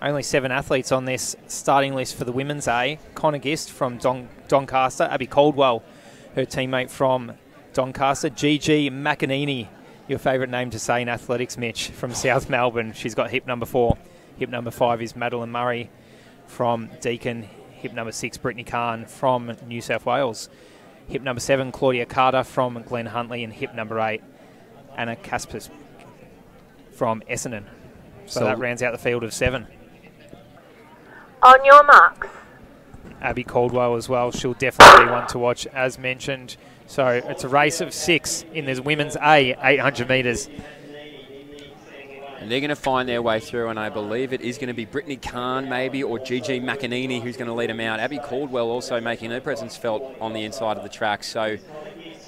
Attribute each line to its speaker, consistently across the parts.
Speaker 1: Only seven athletes on this starting list for the women's A. Connor Gist from Don, Doncaster, Abbey Caldwell, her teammate from Doncaster, Gigi Maccagnini, your favourite name to say in athletics, Mitch, from South Melbourne. She's got hip number four. Hip number five is Madeline Murray from Deakin. Hip number six, Brittany Kaan from New South Wales. Hip number seven, Claudia Carter from Glen Huntly. And hip number eight, Anna Caspers from Essendon. So, so that rounds out the field of seven.
Speaker 2: On your marks.
Speaker 1: Abbey Caldwell as well. She'll definitely be one to watch, as mentioned. So it's a race of six in this women's A, 800 metres.
Speaker 3: And they're going to find their way through, and I believe it is going to be Brittany Kaan maybe or Gigi Maccagnini who's going to lead them out. Abbey Caldwell also making her presence felt on the inside of the track. So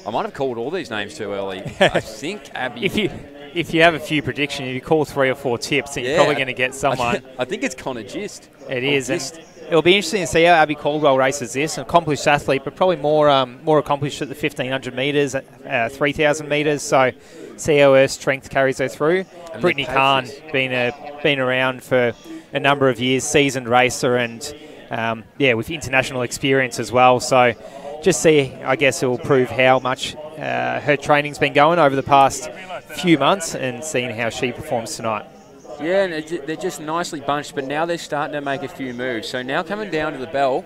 Speaker 3: I might have called all these names too early. I think Abbey.
Speaker 1: if you if you have a few predictions, you call three or four tips, then yeah, you're probably going to get someone.
Speaker 3: I think it's Connor Gist.
Speaker 1: It is. Gist. It'll be interesting to see how Abbey Caldwell races this. An accomplished athlete, but probably more um, more accomplished at the 1500 metres, uh, 3000 metres. So see how her strength carries her through. And Brittany Kaan, been a, been around for a number of years, seasoned racer, and um, yeah, with international experience as well. So just see, I guess it will prove how much uh, her training's been going over the past few months, and seeing how she performs tonight.
Speaker 3: Yeah, and they're just nicely bunched, but now they're starting to make a few moves. So now coming down to the bell,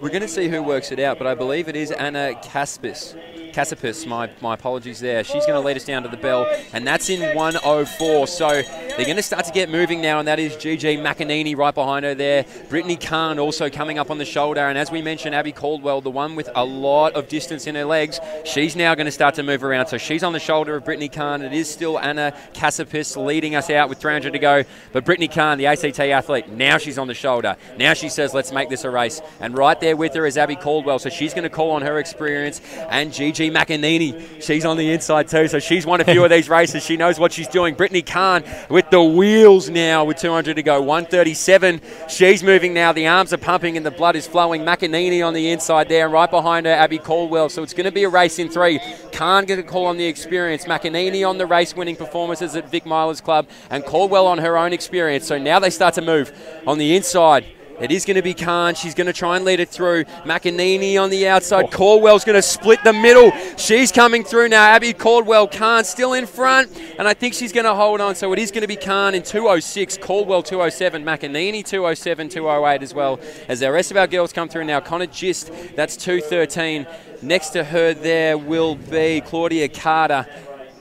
Speaker 3: we're going to see who works it out, but I believe it is Anna Caspis. Cassipus, my, my apologies there. She's going to lead us down to the bell, and that's in 104. So they're going to start to get moving now, and that is Gigi Maccagnini right behind her there. Brittany Kaan also coming up on the shoulder, and as we mentioned, Abbey Caldwell, the one with a lot of distance in her legs, she's now going to start to move around. So she's on the shoulder of Brittany Kaan. It is still Anna Cassipus leading us out with 300 to go, but Brittany Kaan, the ACT athlete, now she's on the shoulder. Now she says, let's make this a race. And right there with her is Abbey Caldwell, so she's going to call on her experience, and Gigi G. Maccagnini, she's on the inside too, so she's won a few of these races. She knows what she's doing. Brittany Kaan with the wheels now with 200 to go. 137. She's moving now. The arms are pumping and the blood is flowing. Maccagnini on the inside there, and right behind her, Abbey Caldwell. So it's going to be a race in three. Can't get a call on the experience. Maccagnini on the race winning performances at Vic Milers Club, and Caldwell on her own experience. So now they start to move on the inside. It is going to be Kaan. She's going to try and lead it through. Maccagnini on the outside. Oh. Caldwell's going to split the middle. She's coming through now. Abbey Caldwell. Kaan still in front. And I think she's going to hold on. So it is going to be Kaan in 206. Caldwell 207. Maccagnini 207, 208 as well. As the rest of our girls come through now. Connor Gist, that's 213. Next to her there will be Claudia Carter.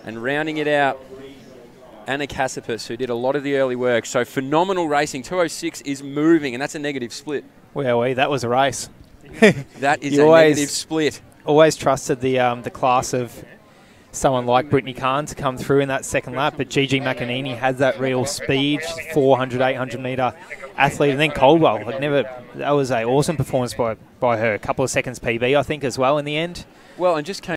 Speaker 3: And rounding it out, Anna Cassipus, who did a lot of the early work. So phenomenal racing. 206 is moving, and that's a negative split.
Speaker 1: Well, we, that was a race.
Speaker 3: that is a always, negative split.
Speaker 1: Always trusted the um, the class of someone like Brittany Kaan to come through in that second lap, but Gigi Maccagnini has that real speed, 400, 800 metre athlete, and then Caldwell. Like never, that was an awesome performance by by her. A couple of seconds PB, I think, as well in the end.
Speaker 3: Well, and just came